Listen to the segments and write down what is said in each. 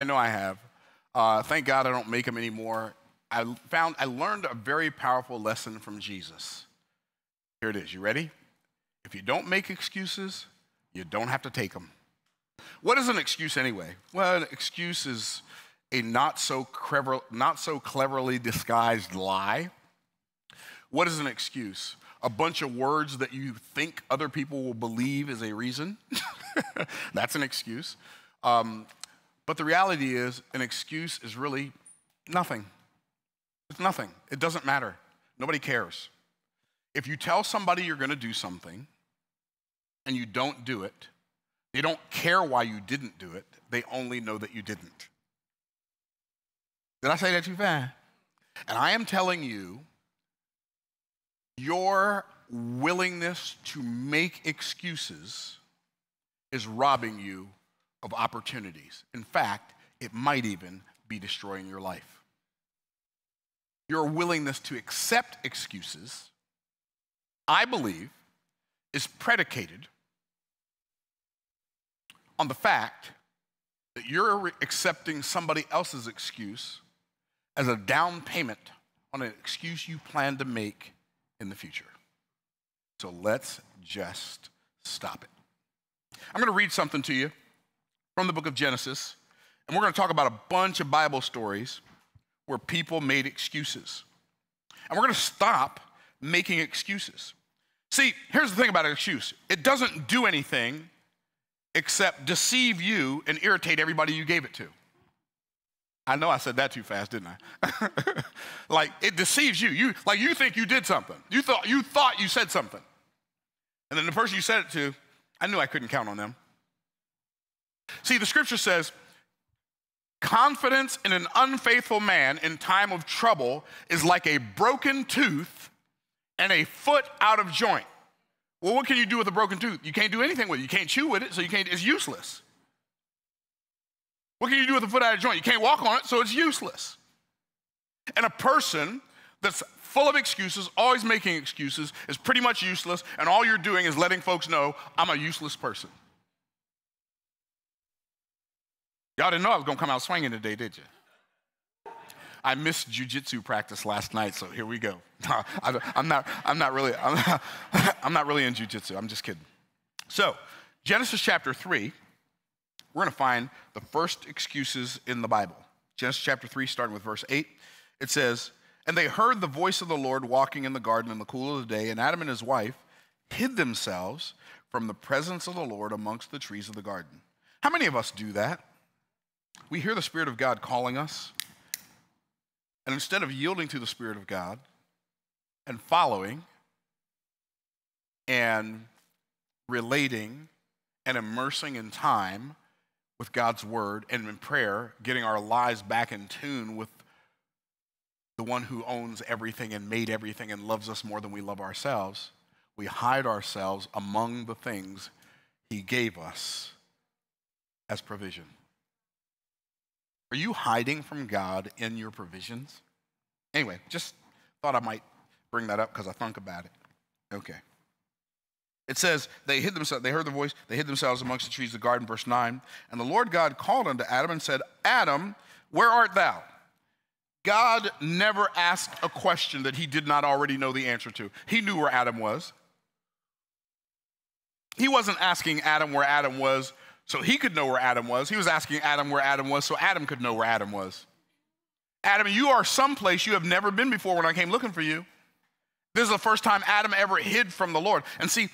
I know I have. Uh, thank God I don't make them anymore. I found I learned a very powerful lesson from Jesus. Here it is. You ready? If you don't make excuses, you don't have to take them. What is an excuse anyway? Well, an excuse is a not so clever, not so cleverly disguised lie. What is an excuse? A bunch of words that you think other people will believe is a reason. That's an excuse. Um, but the reality is, an excuse is really nothing. It's nothing. It doesn't matter. Nobody cares. If you tell somebody you're going to do something and you don't do it, they don't care why you didn't do it. They only know that you didn't. Did I say that too fast? And I am telling you, your willingness to make excuses is robbing you of opportunities. In fact, it might even be destroying your life. Your willingness to accept excuses, I believe, is predicated on the fact that you're accepting somebody else's excuse as a down payment on an excuse you plan to make in the future. So let's just stop it. I'm going to read something to you from the book of Genesis, and we're going to talk about a bunch of Bible stories where people made excuses. And we're going to stop making excuses. See, here's the thing about an excuse it doesn't do anything except deceive you and irritate everybody you gave it to. I know I said that too fast, didn't I? like it deceives you. You like you think you did something. You thought you thought you said something. And then the person you said it to, I knew I couldn't count on them. See, the scripture says, confidence in an unfaithful man in time of trouble is like a broken tooth and a foot out of joint. Well, what can you do with a broken tooth? You can't do anything with it. You can't chew with it, so you can't, it's useless. What can you do with a foot out of joint? You can't walk on it, so it's useless. And a person that's full of excuses, always making excuses, is pretty much useless, and all you're doing is letting folks know I'm a useless person. Y'all didn't know I was gonna come out swinging today, did you? I missed jujitsu practice last night, so here we go. I, am not, I'm not really, I'm not, I'm not really in jujitsu. I'm just kidding. So, Genesis chapter 3, we're to find the first excuses in the Bible. Genesis chapter 3, starting with verse 8, it says, And they heard the voice of the Lord walking in the garden in the cool of the day, and Adam and his wife hid themselves from the presence of the Lord amongst the trees of the garden. How many of us do that? We hear the Spirit of God calling us, and instead of yielding to the Spirit of God and following and relating and immersing in time with God's word and in prayer, getting our lives back in tune with the one who owns everything and made everything and loves us more than we love ourselves, we hide ourselves among the things he gave us as provision. Are you hiding from God in your provisions? Anyway, just thought I might bring that up because I thunk about it. Okay. It says, they hid themselves, they heard the voice, they hid themselves amongst the trees of the garden, verse 9. And the Lord God called unto Adam and said, Adam, where art thou? God never asked a question that he did not already know the answer to. He knew where Adam was. He wasn't asking Adam where Adam was so he could know where Adam was. He was asking Adam where Adam was so Adam could know where Adam was. Adam, you are someplace you have never been before when I came looking for you. This is the first time Adam ever hid from the Lord. And see,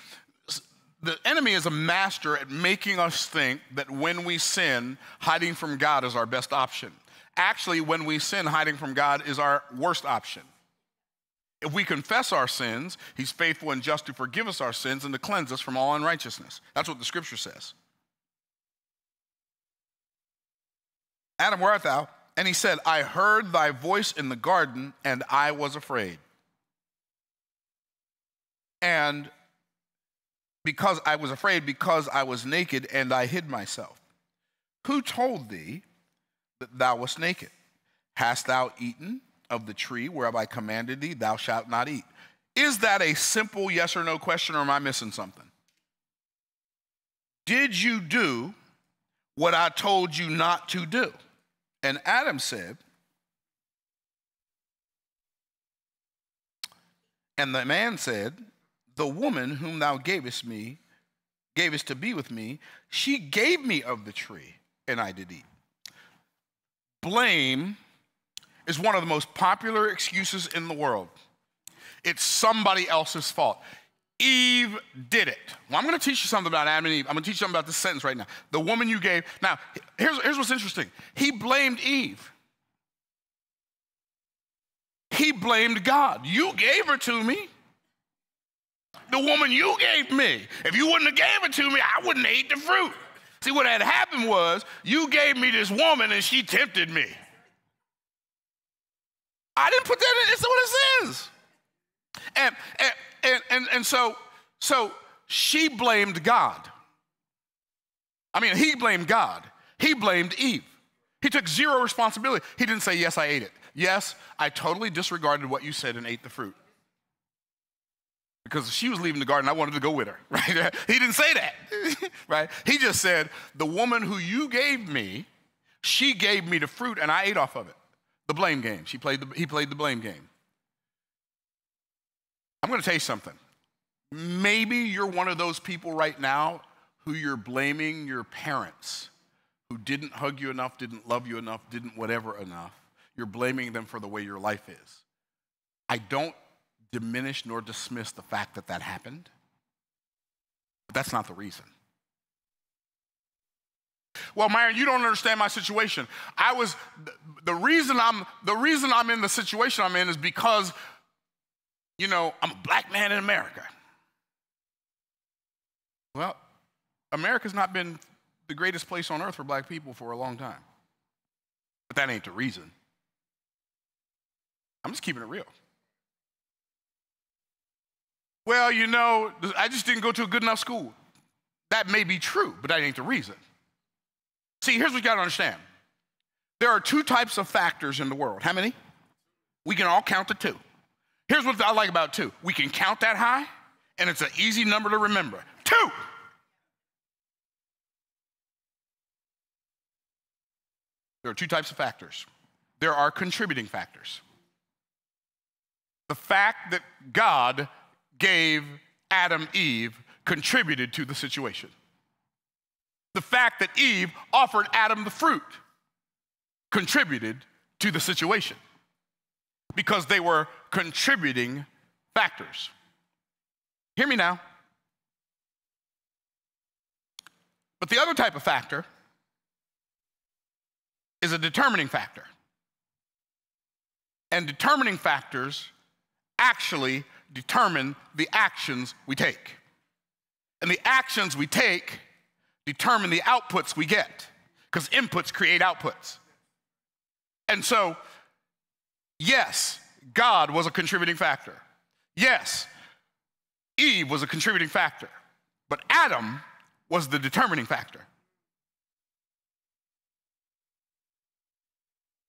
the enemy is a master at making us think that when we sin, hiding from God is our best option. Actually, when we sin, hiding from God is our worst option. If we confess our sins, he's faithful and just to forgive us our sins and to cleanse us from all unrighteousness. That's what the scripture says. Adam, where art thou? And he said, I heard thy voice in the garden, and I was afraid. And because I was afraid, because I was naked, and I hid myself. Who told thee that thou wast naked? Hast thou eaten of the tree whereof I commanded thee, thou shalt not eat? Is that a simple yes or no question, or am I missing something? Did you do what I told you not to do? And Adam said, And the man said, The woman whom thou gavest me, gavest to be with me, she gave me of the tree, and I did eat. Blame is one of the most popular excuses in the world. It's somebody else's fault. Eve did it. Well, I'm going to teach you something about Adam and Eve. I'm going to teach you something about this sentence right now. The woman you gave. Now, here's, here's what's interesting. He blamed Eve. He blamed God. You gave her to me. The woman you gave me. If you wouldn't have gave it to me, I wouldn't have ate the fruit. See, what had happened was you gave me this woman and she tempted me. I didn't put that in. It's what it says. And, and, and, and, and so, so she blamed God. I mean, he blamed God. He blamed Eve. He took zero responsibility. He didn't say, Yes, I ate it. Yes, I totally disregarded what you said and ate the fruit. Because she was leaving the garden, I wanted to go with her, right? he didn't say that, right? He just said, The woman who you gave me, she gave me the fruit and I ate off of it. The blame game. She played the, he played the blame game. I'm going to tell you something. Maybe you're one of those people right now who you're blaming your parents who didn't hug you enough, didn't love you enough, didn't whatever enough. You're blaming them for the way your life is. I don't diminish nor dismiss the fact that that happened, but that's not the reason. Well, Myron, you don't understand my situation. I was the reason I'm the reason I'm in the situation I'm in is because you know, I'm a black man in America. Well, America's not been the greatest place on earth for black people for a long time. But that ain't the reason. I'm just keeping it real. Well, you know, I just didn't go to a good enough school. That may be true, but that ain't the reason. See, here's what you gotta understand there are two types of factors in the world. How many? We can all count to two. Here's what I like about two we can count that high, and it's an easy number to remember. Two. There are two types of factors. There are contributing factors. The fact that God gave Adam Eve contributed to the situation. The fact that Eve offered Adam the fruit contributed to the situation because they were contributing factors. Hear me now. But the other type of factor is a determining factor. And determining factors actually determine the actions we take. And the actions we take determine the outputs we get, because inputs create outputs. And so Yes, God was a contributing factor. Yes, Eve was a contributing factor. But Adam was the determining factor.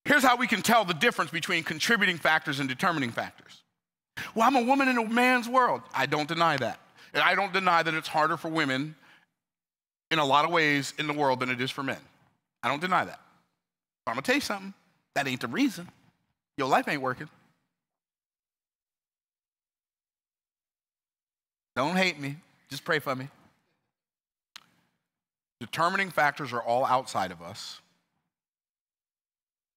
Here's how we can tell the difference between contributing factors and determining factors. Well, I'm a woman in a man's world. I don't deny that. And I don't deny that it's harder for women in a lot of ways in the world than it is for men. I don't deny that. But I'm gonna tell you something. That ain't the reason. Your life ain't working. Don't hate me. Just pray for me. Determining factors are all outside of us.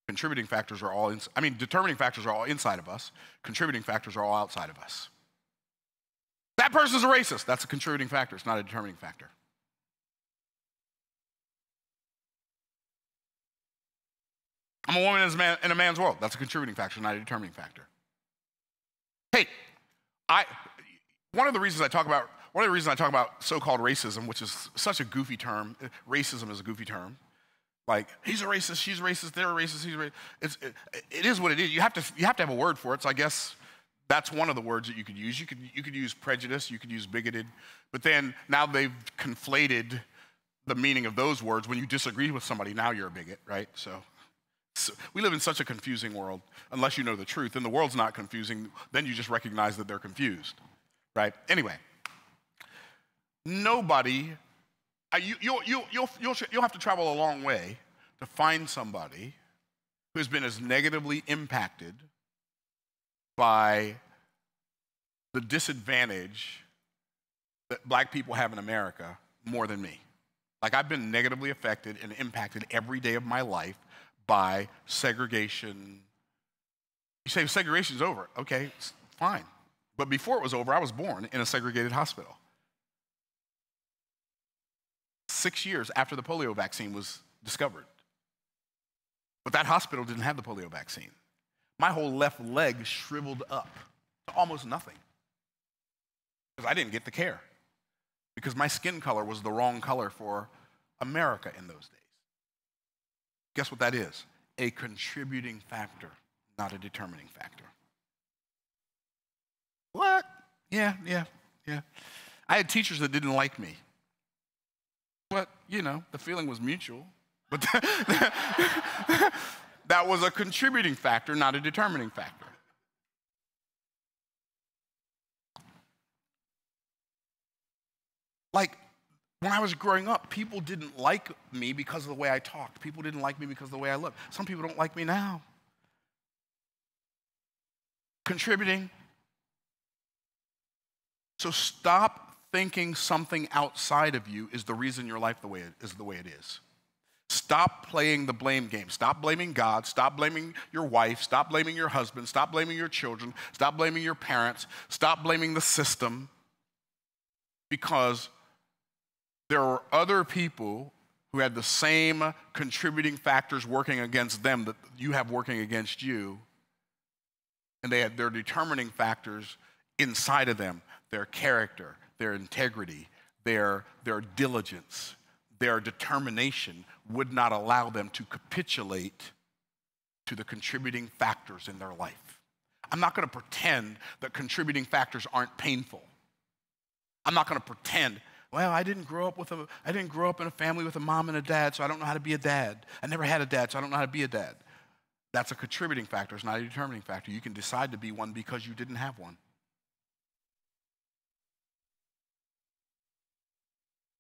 Contributing factors are all, in, I mean, determining factors are all inside of us. Contributing factors are all outside of us. That person's a racist. That's a contributing factor. It's not a determining factor. I'm a woman in a, man's world. That's a contributing factor, not a determining factor. Hey, I, one of the reasons I talk about one of the reasons I talk about so-called racism, which is such a goofy term, racism is a goofy term. Like he's a racist, she's a racist, they're a racist, he's a racist. It's, it, it is what it is. You have to you have to have a word for it. So I guess that's one of the words that you could use. You could you could use prejudice, you could use bigoted, but then now they've conflated the meaning of those words. When you disagree with somebody, now you're a bigot, right? So we live in such a confusing world unless you know the truth. And the world's not confusing, then you just recognize that they're confused, right? Anyway, nobody, uh, you, you'll, you'll, you'll, you'll have to travel a long way to find somebody who's been as negatively impacted by the disadvantage that black people have in America more than me. Like, I've been negatively affected and impacted every day of my life by segregation. You say segregation's over. Okay, fine. But before it was over, I was born in a segregated hospital. Six years after the polio vaccine was discovered. But that hospital didn't have the polio vaccine. My whole left leg shriveled up to almost nothing because I didn't get the care because my skin color was the wrong color for America in those days. Guess what that is? A contributing factor, not a determining factor. What? Yeah, yeah, yeah. I had teachers that didn't like me. But, you know, the feeling was mutual. But that was a contributing factor, not a determining factor. Like, when I was growing up, people didn't like me because of the way I talked. People didn't like me because of the way I looked. Some people don't like me now. Contributing. So stop thinking something outside of you is the reason your life the way it is the way it is. Stop playing the blame game. Stop blaming God. Stop blaming your wife. Stop blaming your husband. Stop blaming your children. Stop blaming your parents. Stop blaming the system because there were other people who had the same contributing factors working against them that you have working against you. And they had their determining factors inside of them their character, their integrity, their, their diligence, their determination would not allow them to capitulate to the contributing factors in their life. I'm not going to pretend that contributing factors aren't painful. I'm not going to pretend well, I didn't grow up with a I didn't grow up in a family with a mom and a dad, so I don't know how to be a dad. I never had a dad, so I don't know how to be a dad. That's a contributing factor, it's not a determining factor. You can decide to be one because you didn't have one.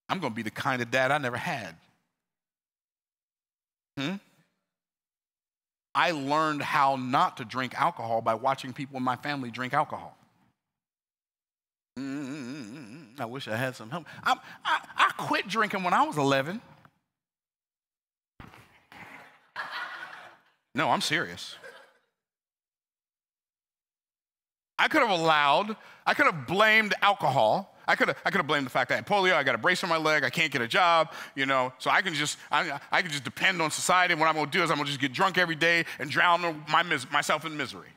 I'm going to be the kind of dad I never had. Hmm? I learned how not to drink alcohol by watching people in my family drink alcohol. Mm-hmm. I wish I had some help. I, I, I quit drinking when I was 11. No, I'm serious. I could have allowed, I could have blamed alcohol. I could have, I could have blamed the fact that I had polio, I got a brace on my leg, I can't get a job, you know, so I can just, I, I can just depend on society. And what I'm gonna do is I'm gonna just get drunk every day and drown my, myself in misery.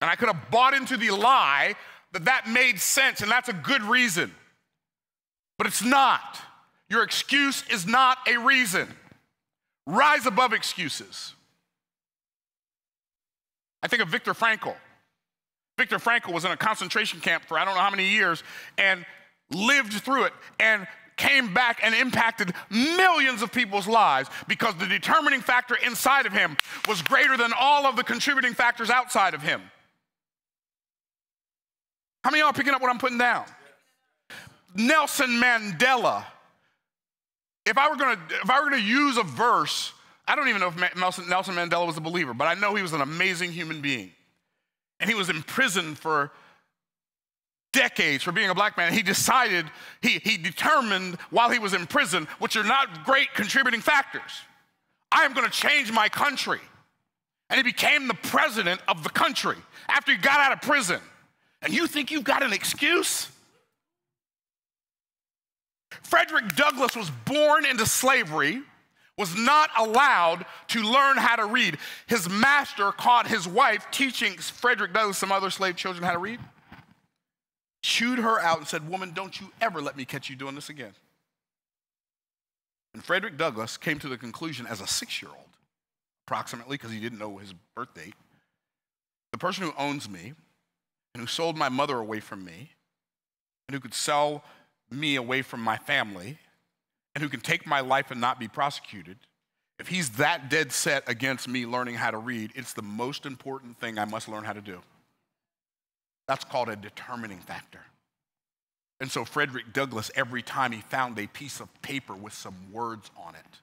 And I could have bought into the lie that that made sense and that's a good reason. But it's not. Your excuse is not a reason. Rise above excuses. I think of Viktor Frankl. Viktor Frankl was in a concentration camp for I don't know how many years and lived through it and came back and impacted millions of people's lives because the determining factor inside of him was greater than all of the contributing factors outside of him. How many y'all picking up what I'm putting down? Nelson Mandela. If I were gonna, if I were gonna use a verse, I don't even know if Nelson, Mandela was a believer, but I know he was an amazing human being. And he was in prison for decades for being a black man. He decided, he, he determined while he was in prison, which are not great contributing factors, I am gonna change my country. And he became the president of the country after he got out of prison. And you think you've got an excuse? Frederick Douglass was born into slavery, was not allowed to learn how to read. His master caught his wife teaching Frederick Douglass, some other slave children, how to read, chewed her out, and said, Woman, don't you ever let me catch you doing this again. And Frederick Douglass came to the conclusion as a six year old, approximately, because he didn't know his birth date the person who owns me and who sold my mother away from me, and who could sell me away from my family, and who can take my life and not be prosecuted, if he's that dead set against me learning how to read, it's the most important thing I must learn how to do. That's called a determining factor. And so, Frederick Douglass, every time he found a piece of paper with some words on it,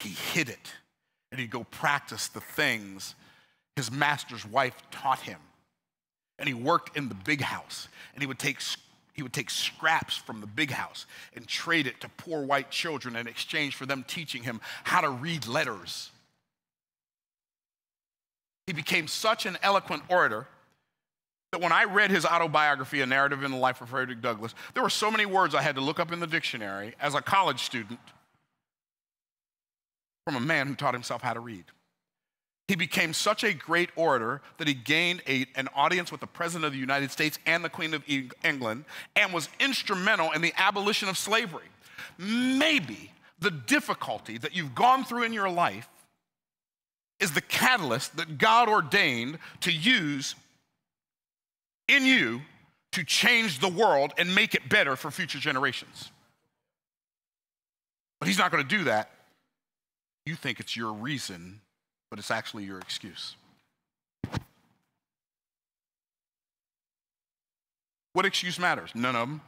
he hid it and he'd go practice the things his master's wife taught him. And he worked in the big house, and he would take he would take scraps from the big house and trade it to poor white children in exchange for them teaching him how to read letters. He became such an eloquent orator that when I read his autobiography, A Narrative in the Life of Frederick Douglass, there were so many words I had to look up in the dictionary as a college student from a man who taught himself how to read. He became such a great orator that he gained a, an audience with the President of the United States and the Queen of England and was instrumental in the abolition of slavery. Maybe the difficulty that you've gone through in your life is the catalyst that God ordained to use in you to change the world and make it better for future generations. But He's not going to do that. You think it's your reason but it's actually your excuse. What excuse matters? None of them.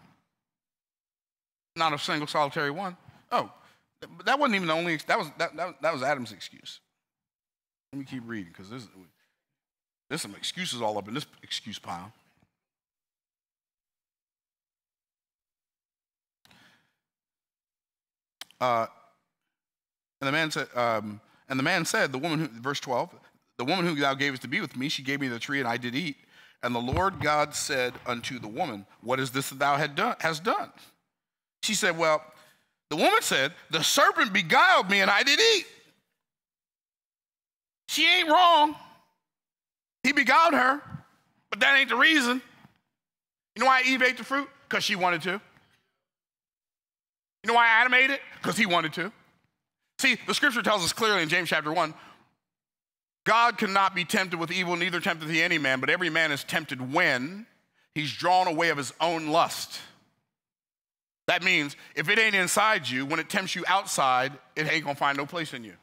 Not a single solitary one. Oh, that wasn't even the only, that was, that, that, that was Adam's excuse. Let me keep reading because there's, there's some excuses all up in this excuse pile. Uh, and the man said, um, and the man said, The woman who, verse 12, the woman who thou gavest to be with me, she gave me the tree, and I did eat. And the Lord God said unto the woman, What is this that thou had done, hast done? She said, Well, the woman said, The serpent beguiled me, and I did eat. She ain't wrong. He beguiled her, but that ain't the reason. You know why Eve ate the fruit? Because she wanted to. You know why Adam ate it? Because he wanted to. See, the scripture tells us clearly in James chapter 1 God cannot be tempted with evil, neither tempteth he any man, but every man is tempted when he's drawn away of his own lust. That means if it ain't inside you, when it tempts you outside, it ain't gonna find no place in you.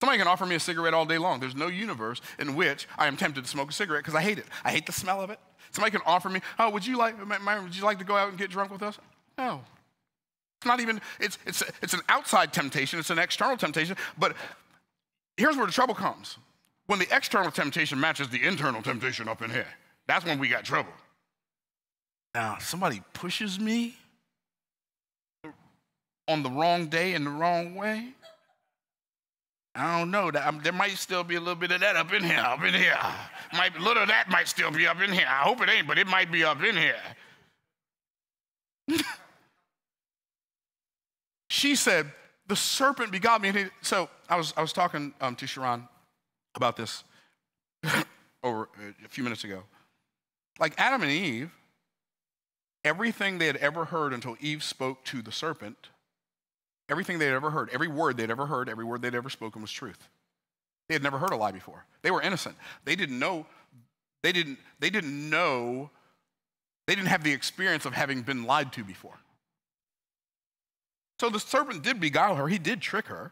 Somebody can offer me a cigarette all day long. There's no universe in which I am tempted to smoke a cigarette because I hate it. I hate the smell of it. Somebody can offer me, oh, would you like, would you like to go out and get drunk with us? No. It's not even, it's, it's, it's an outside temptation, it's an external temptation. But here's where the trouble comes when the external temptation matches the internal temptation up in here, that's when we got trouble. Now, somebody pushes me on the wrong day in the wrong way. I don't know. That um, there might still be a little bit of that up in here, up in here. Might, a little of that might still be up in here. I hope it ain't, but it might be up in here. she said, The serpent begot me. So I was, I was talking um, to Sharon about this over a few minutes ago. Like Adam and Eve, everything they had ever heard until Eve spoke to the serpent, everything they had ever heard, every word they'd ever heard, every word they'd ever spoken was truth. They had never heard a lie before. They were innocent. They didn't know, they didn't, they didn't know, they didn't have the experience of having been lied to before. So the serpent did beguile her, he did trick her,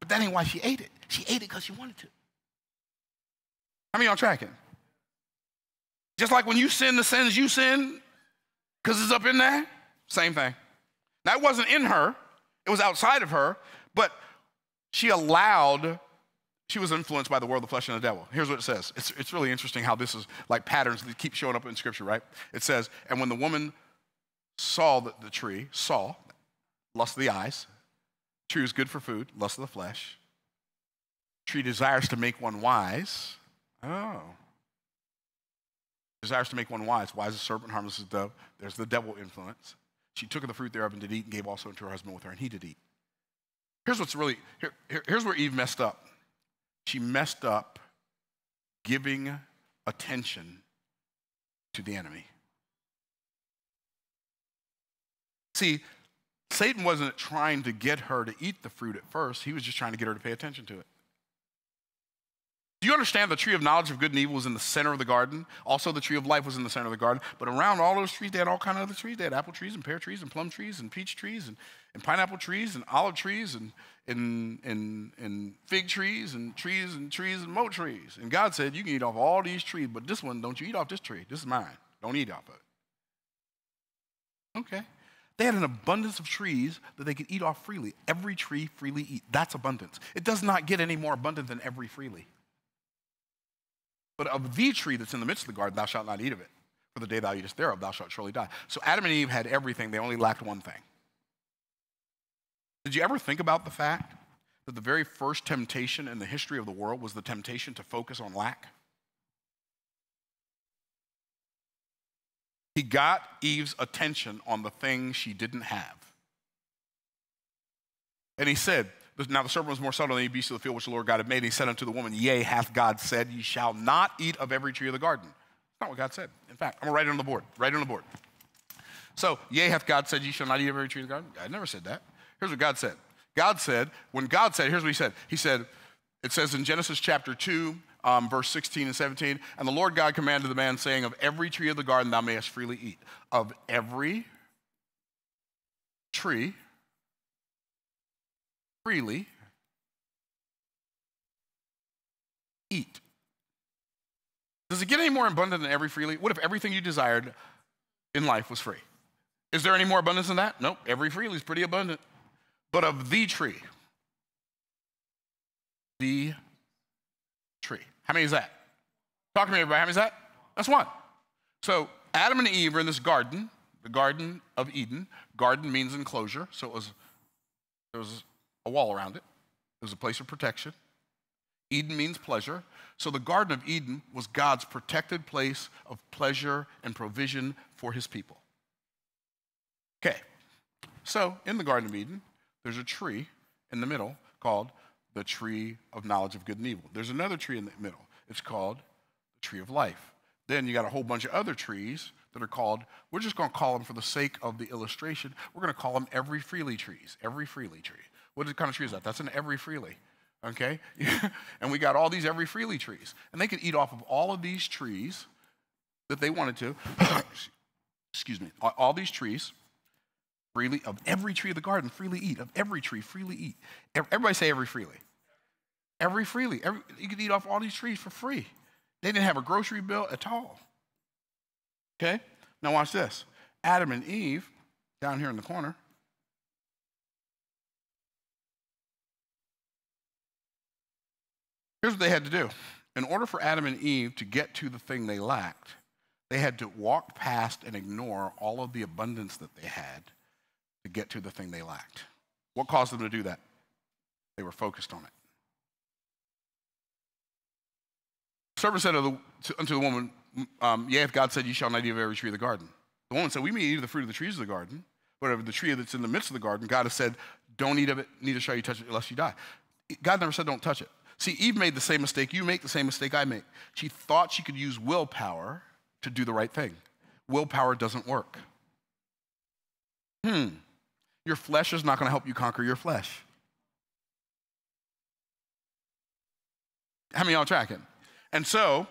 but that ain't why she ate it. She ate it because she wanted to. How many y'all tracking? Just like when you sin the sins you sin, because it's up in there, same thing. It wasn't in her, it was outside of her, but she allowed, she was influenced by the world, the flesh, and the devil. Here's what it says. It's, it's really interesting how this is like patterns that keep showing up in scripture, right? It says, and when the woman saw the, the tree, saw, lust of the eyes. Tree is good for food, lust of the flesh. Tree desires to make one wise. Oh. Desires to make one wise. Wise as serpent, harmless as dove. There's the devil influence. She took of the fruit thereof and did eat and gave also unto her husband with her, and he did eat. Here's what's really, here, here, here's where Eve messed up. She messed up giving attention to the enemy. See, Satan wasn't trying to get her to eat the fruit at first, he was just trying to get her to pay attention to it. Do you understand the tree of knowledge of good and evil was in the center of the garden? Also, the tree of life was in the center of the garden. But around all those trees, they had all kind of other trees. They had apple trees and pear trees and plum trees and peach trees and, and pineapple trees and olive trees and, and, and, and fig trees and trees and trees and more trees. And God said, You can eat off all these trees, but this one, don't you eat off this tree. This is mine. Don't eat off of it. Okay. They had an abundance of trees that they could eat off freely. Every tree freely eat. That's abundance. It does not get any more abundant than every freely. But of the tree that's in the midst of the garden, thou shalt not eat of it. For the day thou eatest thereof, thou shalt surely die. So Adam and Eve had everything, they only lacked one thing. Did you ever think about the fact that the very first temptation in the history of the world was the temptation to focus on lack? He got Eve's attention on the thing she didn't have. And he said, Now the serpent was more subtle than any beast of the field which the Lord God had made. And he said unto the woman, Yea, hath God said, Ye shall not eat of every tree of the garden. Not what God said. In fact, I'm going to write it on the board. Write it on the board. So, yea, hath God said, Ye shall not eat of every tree of the garden? I never said that. Here's what God said. God said, when God said, here's what he said. He said, it says in Genesis chapter 2, um, verse 16 and 17. And the Lord God commanded the man, saying, Of every tree of the garden thou mayest freely eat. Of every tree, freely eat. Does it get any more abundant than every freely? What if everything you desired in life was free? Is there any more abundance than that? Nope. Every freely is pretty abundant. But of the tree, the tree. How many is that? Talk to me, everybody. How many is that? That's one. So Adam and Eve are in this garden, the Garden of Eden. Garden means enclosure, so it was there was a wall around it. It was a place of protection. Eden means pleasure. So the Garden of Eden was God's protected place of pleasure and provision for his people. Okay, so in the Garden of Eden, there's a tree in the middle called the tree of knowledge of good and evil. There's another tree in the middle. It's called the tree of life. Then you got a whole bunch of other trees that are called, we're just going to call them for the sake of the illustration, we're going to call them every freely trees. Every freely tree. What kind of tree is that? That's an every freely. Okay? and we got all these every freely trees. And they could eat off of all of these trees that they wanted to. Excuse me. All these trees freely of every tree of the garden freely eat of every tree freely eat. Everybody say every freely. Every freely. Every, you could eat off all these trees for free. They didn't have a grocery bill at all. Okay? Now watch this. Adam and eve down here in the corner. Here's what they had to do. In order for adam and eve to get to the thing they lacked they had to walk past and ignore all of the abundance that they had get to the thing they lacked. What caused them to do that? They were focused on it. The servant said to the, unto the woman, um, Yea, if God said, You shall not eat of every tree of the garden. The woman said, We may eat of the fruit of the trees of the garden, but of the tree that's in the midst of the garden, God has said, Don't eat of it, neither shall you touch it unless you die. God never said, Don't touch it. See, Eve made the same mistake. You make the same mistake I make. She thought she could use willpower to do the right thing. Willpower doesn't work. Hmm. Your flesh is not going to help you conquer your flesh. How many y'all tracking? And so,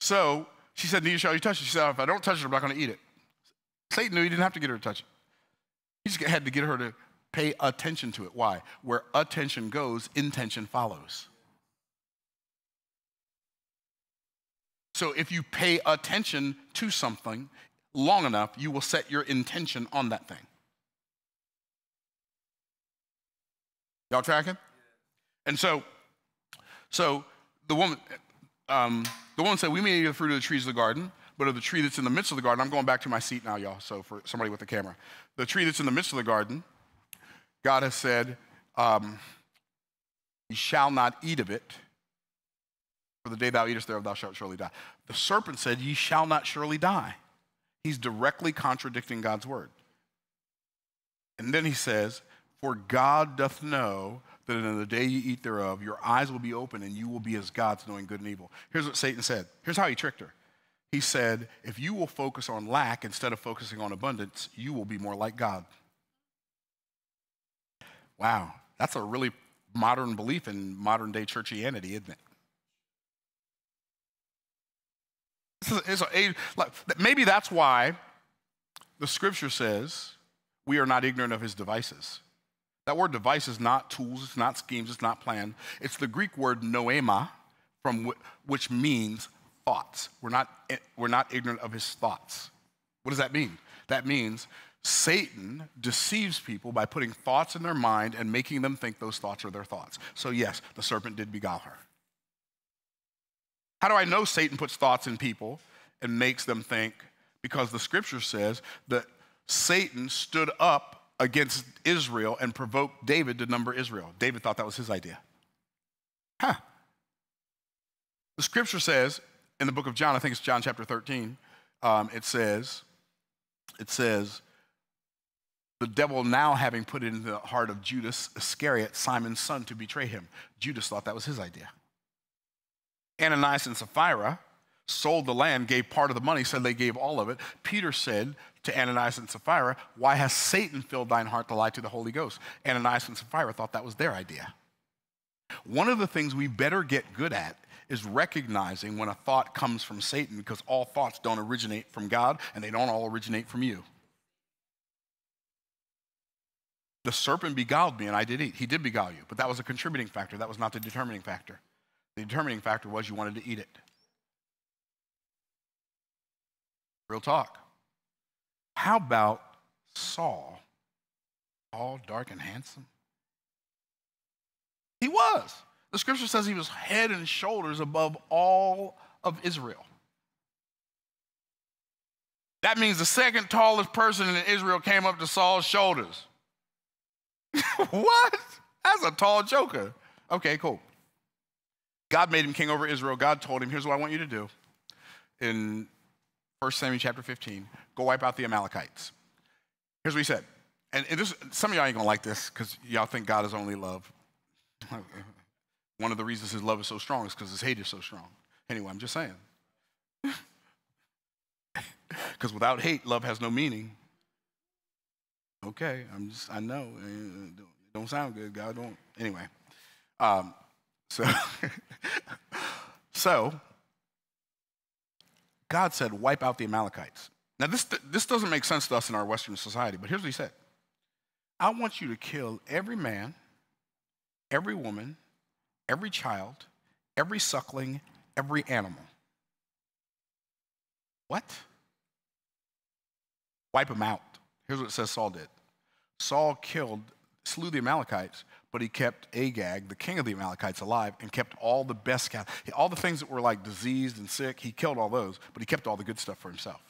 so she said, Neither shall you touch it. She said, If I don't touch it, I'm not going to eat it. Satan knew he didn't have to get her to touch it. He just had to get her to pay attention to it. Why? Where attention goes, intention follows. So if you pay attention to something long enough, you will set your intention on that thing. Y'all tracking? And so, so the woman, um, the woman said, "We may eat the fruit of the trees of the garden, but of the tree that's in the midst of the garden." I'm going back to my seat now, y'all. So for somebody with the camera, the tree that's in the midst of the garden, God has said, um, "You shall not eat of it." For the day thou eatest thereof, thou shalt surely die. The serpent said, Ye shall not surely die. He's directly contradicting God's word. And then he says, for God doth know that in the day you eat thereof, your eyes will be open and you will be as gods, knowing good and evil. Here's what Satan said. Here's how he tricked her. He said, If you will focus on lack instead of focusing on abundance, you will be more like God. Wow, that's a really modern belief in modern day churchianity, isn't it? It's a, it's a, maybe that's why the scripture says we are not ignorant of his devices. That word device is not tools, it's not schemes, it's not plan. It's the Greek word noema, from which means thoughts. We're not, eh, we're not ignorant of his thoughts. What does that mean? That means Satan deceives people by putting thoughts in their mind and making them think those thoughts are their thoughts. So, yes, the serpent did beguile her. How do I know Satan puts thoughts in people and makes them think? Because the scripture says that Satan stood up against Israel and provoked David to number Israel. David thought that was his idea. Huh. The scripture says in the book of John, I think it's John chapter 13, um, it says, it says, the devil now having put it in the heart of Judas Iscariot, Simon's son, to betray him. Judas thought that was his idea. Ananias and Sapphira sold the land, gave part of the money, said they gave all of it. Peter said to Ananias and Sapphira, Why has Satan filled thine heart to lie to the Holy Ghost? Ananias and Sapphira thought that was their idea. One of the things we better get good at is recognizing when a thought comes from Satan because all thoughts don't originate from God and they don't all originate from you. The serpent beguiled me and I did eat. He did beguile you, but that was a contributing factor. That was not the determining factor. The determining factor was you wanted to eat it. Real talk. How about Saul? All dark and handsome? He was. The scripture says he was head and shoulders above all of Israel. That means the second tallest person in Israel came up to Saul's shoulders. what? That's a tall joker. Okay, cool. God made him king over Israel. God told him, here's what I want you to do. In 1 Samuel chapter 15, go wipe out the Amalekites. Here's what he said. And this, some of y'all ain't gonna like this because y'all think God is only love. One of the reasons his love is so strong is because his hate is so strong. Anyway, I'm just saying. Because without hate, love has no meaning. Okay, I'm just, I know. Eh, eh, eh, it don't sound good. God don't. Anyway. Um, so, so, God said, wipe out the Amalekites. Now, this, this doesn't make sense to us in our Western society, but here's what he said I want you to kill every man, every woman, every child, every suckling, every animal. What? Wipe them out. Here's what it says Saul did Saul killed, slew the Amalekites, but he kept Agag, the king of the Amalekites, alive and kept all the best cattle. All the things that were like diseased and sick, he killed all those, but he kept all the good stuff for himself.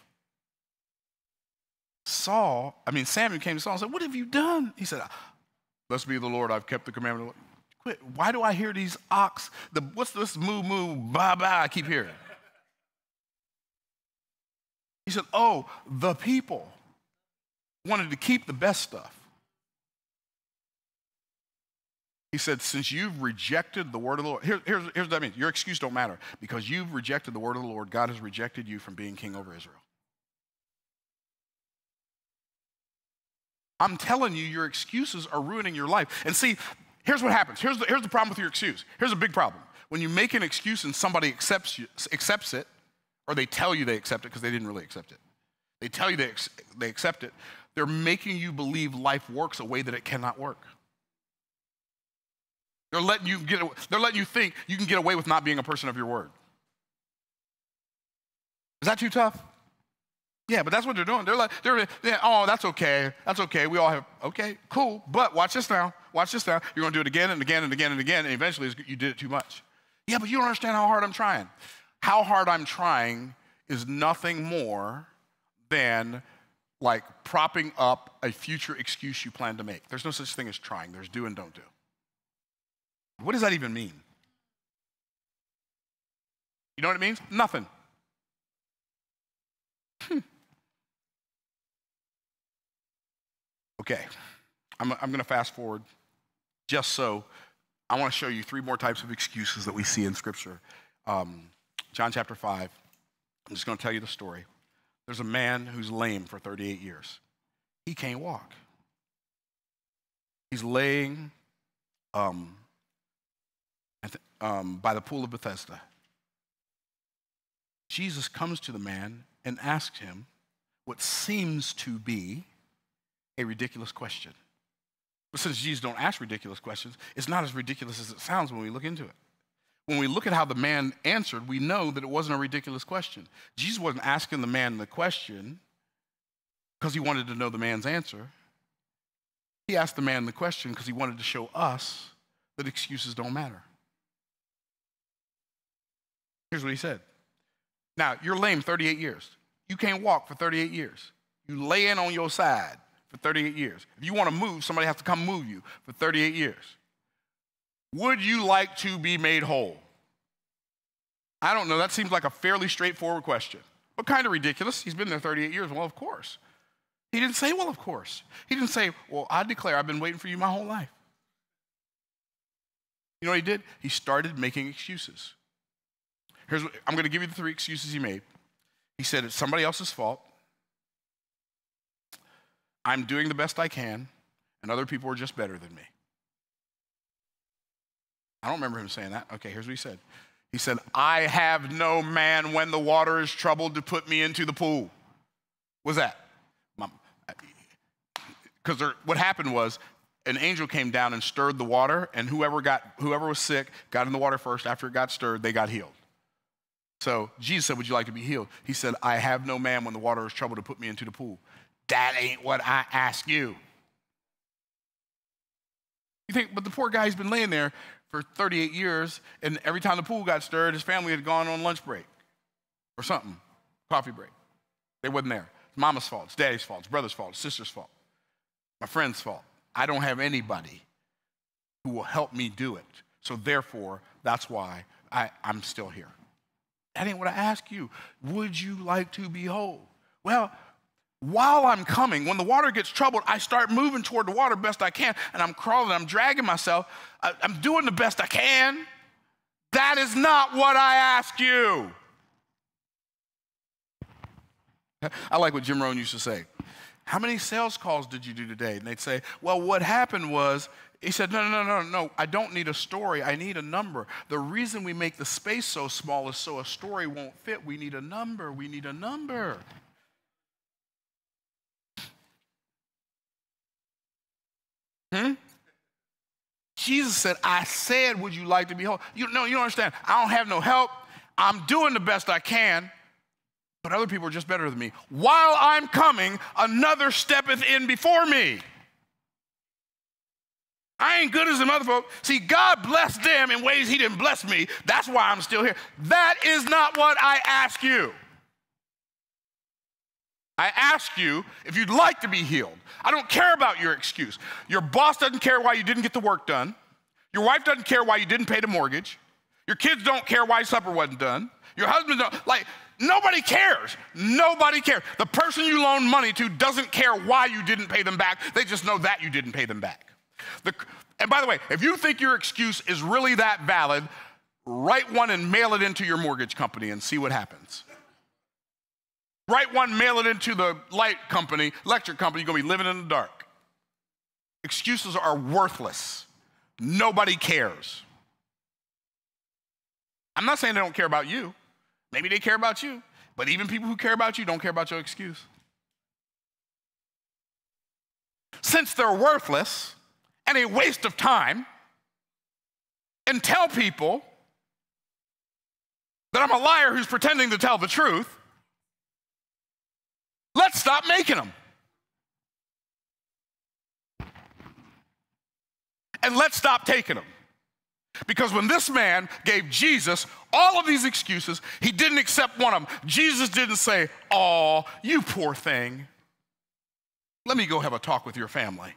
Saul, I mean, Samuel came to Saul and said, What have you done? He said, Blessed be the Lord, I've kept the commandment. Quit. Why do I hear these ox? The, what's this moo moo, ba ba? I keep hearing. He said, Oh, the people wanted to keep the best stuff. He said, Since you've rejected the word of the Lord, here, here's, here's what that means your excuse don't matter. Because you've rejected the word of the Lord, God has rejected you from being king over Israel. I'm telling you, your excuses are ruining your life. And see, here's what happens. Here's the, here's the problem with your excuse. Here's a big problem. When you make an excuse and somebody accepts, you, accepts it, or they tell you they accept it because they didn't really accept it, they tell you they, they accept it, they're making you believe life works a way that it cannot work. They're letting you get, they're letting you think you can get away with not being a person of your word. Is that too tough? Yeah, but that's what they're doing. They're like, they're, they're, oh, that's okay. That's okay. We all have, okay, cool. But watch this now. Watch this now. You're going to do it again and again and again and again, and eventually you did it too much. Yeah, but you don't understand how hard I'm trying. How hard I'm trying is nothing more than like propping up a future excuse you plan to make. There's no such thing as trying, there's do and don't do. What does that even mean? You know what it means? Nothing. Hmm. Okay, I'm, I'm going to fast forward just so I want to show you three more types of excuses that we see in Scripture. Um, John chapter 5, I'm just going to tell you the story. There's a man who's lame for 38 years. He can't walk. He's laying um, um, by the pool of Bethesda. Jesus comes to the man and asks him what seems to be a ridiculous question. But since Jesus don't ask ridiculous questions, it's not as ridiculous as it sounds when we look into it. When we look at how the man answered, we know that it wasn't a ridiculous question. Jesus wasn't asking the man the question because he wanted to know the man's answer. He asked the man the question because he wanted to show us that excuses don't matter. Here's what he said. Now, you're lame 38 years. You can't walk for 38 years. You lay in on your side for 38 years. If you want to move, somebody has to come move you for 38 years. Would you like to be made whole? I don't know. That seems like a fairly straightforward question. What kind of ridiculous? He's been there 38 years. Well, of course. He didn't say, well, of course. He didn't say, well, I declare I've been waiting for you my whole life. You know what he did? He started making excuses. Here's what, I'm going to give you the three excuses he made. He said, it's somebody else's fault. I'm doing the best I can, and other people are just better than me. I don't remember him saying that. Okay, here's what he said. He said, I have no man when the water is troubled to put me into the pool. What's that? Because uh, what happened was an angel came down and stirred the water, and whoever, got, whoever was sick got in the water first. After it got stirred, they got healed. So Jesus said, Would you like to be healed? He said, I have no man when the water is troubled to put me into the pool. That ain't what I ask you. You think, but the poor guy's been laying there for 38 years, and every time the pool got stirred, his family had gone on lunch break or something, coffee break. They wasn't there. It's mama's fault, it's daddy's fault, it's brother's fault, it's sister's fault, my friend's fault. I don't have anybody who will help me do it. So therefore, that's why I, I'm still here. That ain't what I ask you. Would you like to be whole? Well, while I'm coming, when the water gets troubled, I start moving toward the water best I can, and I'm crawling, I'm dragging myself. I'm doing the best I can. That is not what I ask you. I like what Jim Rohn used to say. How many sales calls did you do today? And they'd say, Well, what happened was he said, No, no, no, no, no. I don't need a story. I need a number. The reason we make the space so small is so a story won't fit. We need a number. We need a number. Hmm? Jesus said, I said, Would you like to be whole? You know, you don't understand. I don't have no help. I'm doing the best I can, but other people are just better than me. While I'm coming, another steppeth in before me. I ain't good as the other folk. See, God blessed them in ways He didn't bless me. That's why I'm still here. That is not what I ask you. I ask you if you'd like to be healed. I don't care about your excuse. Your boss doesn't care why you didn't get the work done. Your wife doesn't care why you didn't pay the mortgage. Your kids don't care why supper wasn't done. Your husband don't like nobody cares. Nobody cares. The person you loan money to doesn't care why you didn't pay them back. They just know that you didn't pay them back. The, and by the way, if you think your excuse is really that valid, write one and mail it into your mortgage company and see what happens. Write one, mail it into the light company, electric company, you're gonna be living in the dark. Excuses are worthless. Nobody cares. I'm not saying they don't care about you. Maybe they care about you. But even people who care about you don't care about your excuse. Since they're worthless, and a waste of time and tell people that I'm a liar who's pretending to tell the truth, let's stop making them. And let's stop taking them. Because when this man gave Jesus all of these excuses, he didn't accept one of them. Jesus didn't say, Oh, you poor thing. Let me go have a talk with your family.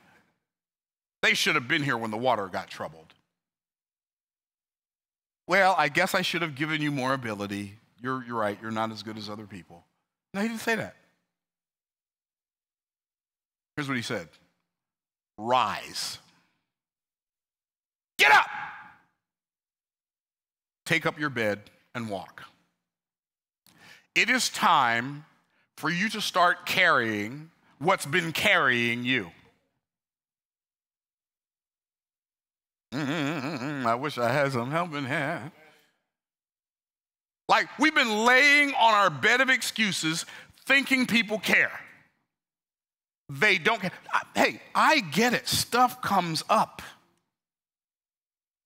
They should have been here when the water got troubled. Well, I guess I should have given you more ability. You're, you're right, you're not as good as other people. No, he didn't say that. Here's what he said Rise. Get up. Take up your bed and walk. It is time for you to start carrying what's been carrying you. Mm-hmm, I wish I had some helping hand. Like we've been laying on our bed of excuses thinking people care. They don't care. Hey, I get it. Stuff comes up.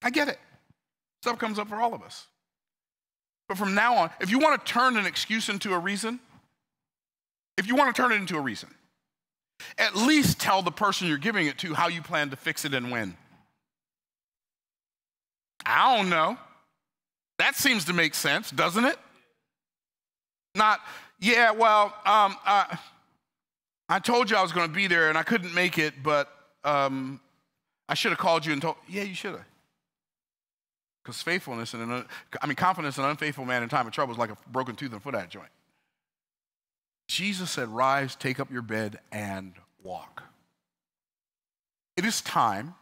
I get it. Stuff comes up for all of us. But from now on, if you want to turn an excuse into a reason, if you want to turn it into a reason, At least tell the person you're giving it to how you plan to fix it and when. I don't know. That seems to make sense, doesn't it? Not, yeah, well, um, I, I told you I was going to be there and I couldn't make it, but um, I should have called you and told. Yeah, you should have. Because faithfulness and an, I mean confidence in an unfaithful man in time of trouble is like a broken tooth and foot at joint. Jesus said, "Rise, take up your bed, and walk." It is time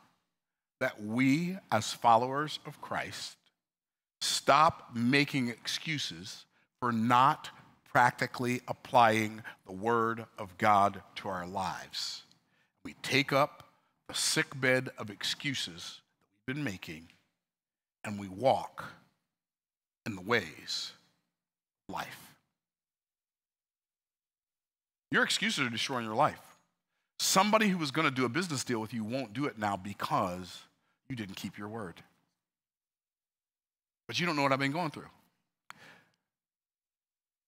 that we, as followers of Christ, stop making excuses for not practically applying the Word of God to our lives. We take up the sick bed of excuses that we've been making and we walk in the ways of life. Your excuses are destroying your life. Somebody who was going to do a business deal with you won't do it now because you didn't keep your word. But you don't know what I've been going through.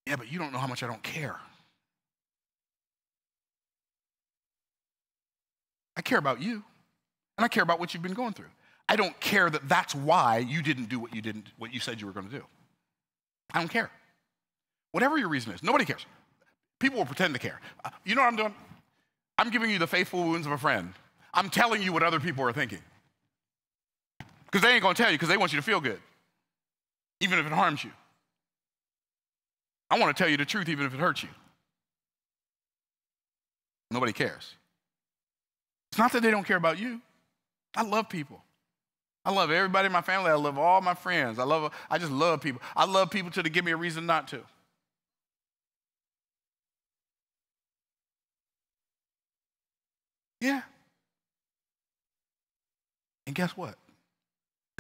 Yeah, but you don't know how much I don't care. I care about you, and I care about what you've been going through. I don't care that that's why you didn't do what you didn't what you said you were going to do. I don't care. Whatever your reason is, nobody cares. People will pretend to care. Uh, you know what I'm doing? I'm giving you the faithful wounds of a friend. I'm telling you what other people are thinking. Because they ain't to tell you because they want you to feel good, even if it harms you. I want to tell you the truth, even if it hurts you. Nobody cares. It's not that they don't care about you. I love people. I love everybody in my family. I love all my friends. I love, I just love people. I love people till they give me a reason not to. Yeah. And guess what?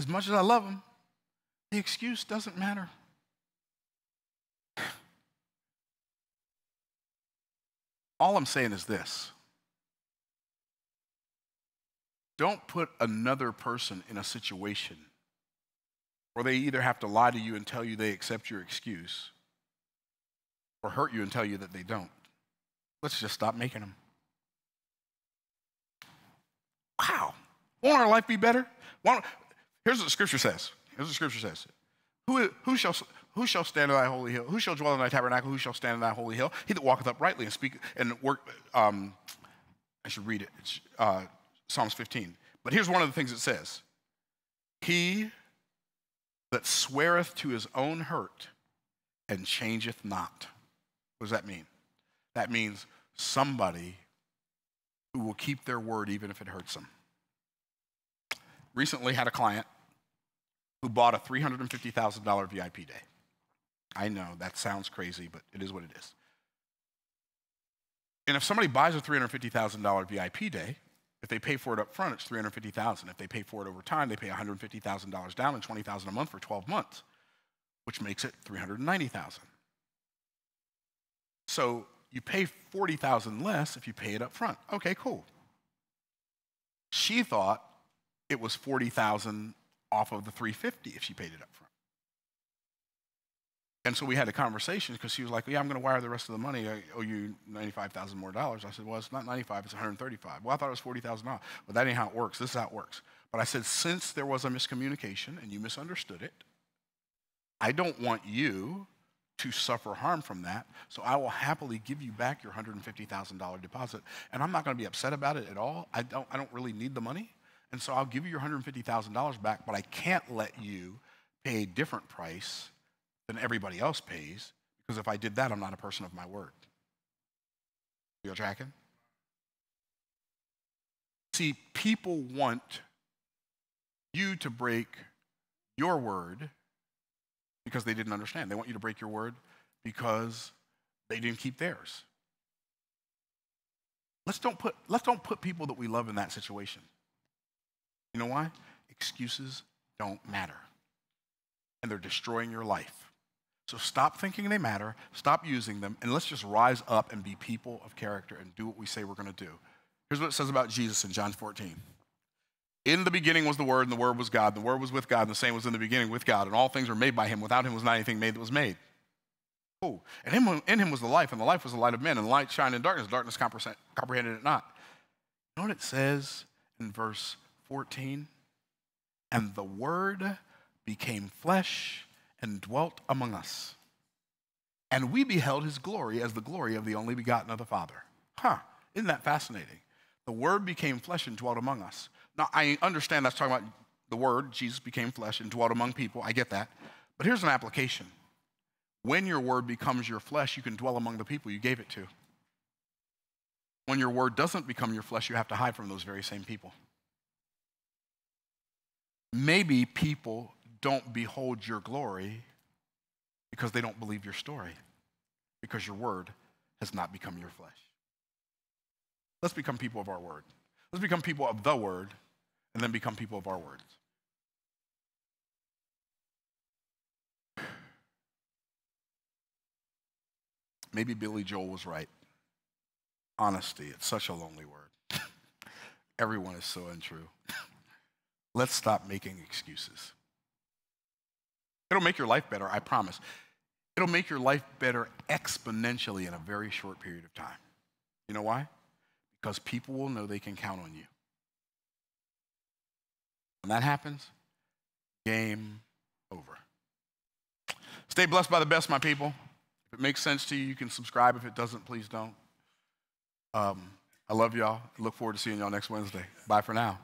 As much as I love them, the excuse doesn't matter. All I'm saying is this don't put another person in a situation where they either have to lie to you and tell you they accept your excuse or hurt you and tell you that they don't. Let's just stop making them. Wow. Won't our life be better? Here's what the scripture says. Here's what scripture says. Who, who, shall, who shall stand in thy holy hill? Who shall dwell in thy tabernacle? Who shall stand in thy holy hill? He that walketh uprightly and speak and work. Um, I should read it. It's, uh, Psalms 15. But here's one of the things it says He that sweareth to his own hurt and changeth not. What does that mean? That means somebody who will keep their word even if it hurts them. Recently had a client who bought a $350,000 VIP day. I know that sounds crazy, but it is what it is. And if somebody buys a $350,000 VIP day, if they pay for it up front, it's 350,000. If they pay for it over time, they pay $150,000 down and 20,000 a month for 12 months, which makes it 390,000. So you pay 40,000 less if you pay it up front. Okay, cool. She thought it was 40,000 off of the 350 if she paid it up front. And so we had a conversation because she was like, "Yeah, I'm going to wire the rest of the money. I owe you ninety-five thousand more dollars." I said, "Well, it's not ninety-five; it's one hundred thirty-five. Well, I thought it was forty thousand dollars. But that ain't how it works. This is how it works. But I said, since there was a miscommunication and you misunderstood it, I don't want you to suffer harm from that. So I will happily give you back your hundred and fifty thousand dollar deposit, and I'm not going to be upset about it at all. I don't. I don't really need the money, and so I'll give you your hundred and fifty thousand dollars back. But I can't let you pay a different price." than everybody else pays, because if I did that, I'm not a person of my word. You're tracking? See, people want you to break your word because they didn't understand. They want you to break your word because they didn't keep theirs. Let's don't put, let's don't put people that we love in that situation. You know why? Excuses don't matter. And they're destroying your life. So stop thinking they matter, stop using them, and let's just rise up and be people of character and do what we say we're going to do. Here's what it says about Jesus in John 14. In the beginning was the Word, and the Word was God. The Word was with God, and the same was in the beginning with God. And all things were made by Him. Without Him was not anything made that was made. Oh, and in, in him was the life, and the life was the light of men, and the light shined in darkness. Darkness comprehended it not. You know what it says in verse 14? And the word became flesh and dwelt among us. And we beheld his glory as the glory of the only begotten of the Father. Huh, isn't that fascinating? The word became flesh and dwelt among us. Now, I understand that's talking about the word, Jesus became flesh and dwelt among people. I get that. But here's an application when your word becomes your flesh, you can dwell among the people you gave it to. When your word doesn't become your flesh, you have to hide from those very same people. Maybe people don't behold your glory because they don't believe your story, because your word has not become your flesh. Let's become people of our word. Let's become people of the word and then become people of our words. Maybe Billy Joel was right. Honesty, it's such a lonely word. Everyone is so untrue. Let's stop making excuses. It'll make your life better, I promise. It'll make your life better exponentially in a very short period of time. You know why? Because people will know they can count on you. When that happens, game over. Stay blessed by the best, my people. If it makes sense to you, you can subscribe. If it doesn't, please don't. Um, I love y'all. Look forward to seeing y'all next Wednesday. Bye for now.